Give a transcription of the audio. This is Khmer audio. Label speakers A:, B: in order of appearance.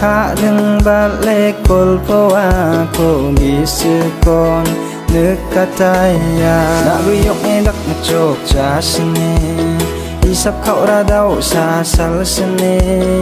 A: 하는발레골보와고기쓸건느까다야나를욕해낙목자신이이삭거라다오사살스니